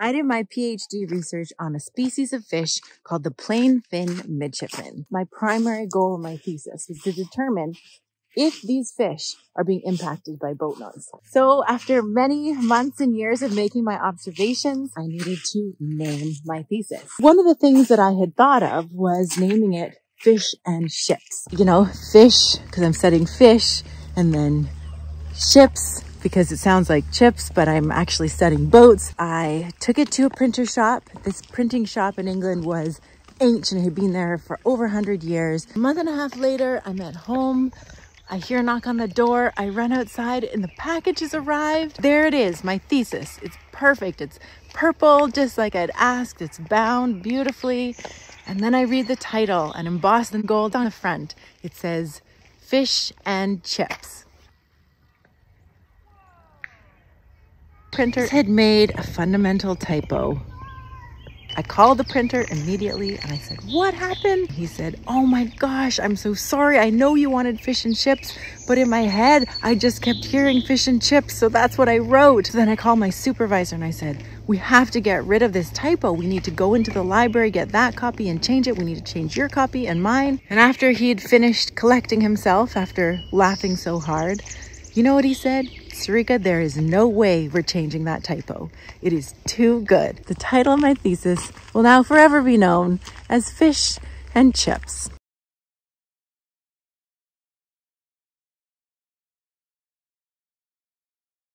I did my PhD research on a species of fish called the plainfin midshipman. My primary goal of my thesis was to determine if these fish are being impacted by boat noise. So after many months and years of making my observations, I needed to name my thesis. One of the things that I had thought of was naming it fish and ships. You know, fish, because I'm studying fish, and then ships, because it sounds like chips, but I'm actually studying boats. I took it to a printer shop. This printing shop in England was ancient. It had been there for over 100 years. A month and a half later, I'm at home. I hear a knock on the door. I run outside and the package has arrived. There it is, my thesis. It's perfect. It's purple, just like I'd asked. It's bound beautifully. And then I read the title and embossed in gold on the front, it says fish and chips. Printer had made a fundamental typo I called the printer immediately and I said, what happened? He said, oh my gosh, I'm so sorry. I know you wanted fish and chips, but in my head, I just kept hearing fish and chips. So that's what I wrote. Then I called my supervisor and I said, we have to get rid of this typo. We need to go into the library, get that copy and change it. We need to change your copy and mine. And after he'd finished collecting himself, after laughing so hard, you know what he said? Sarika, there is no way we're changing that typo. It is too good. The title of my thesis will now forever be known as Fish and Chips.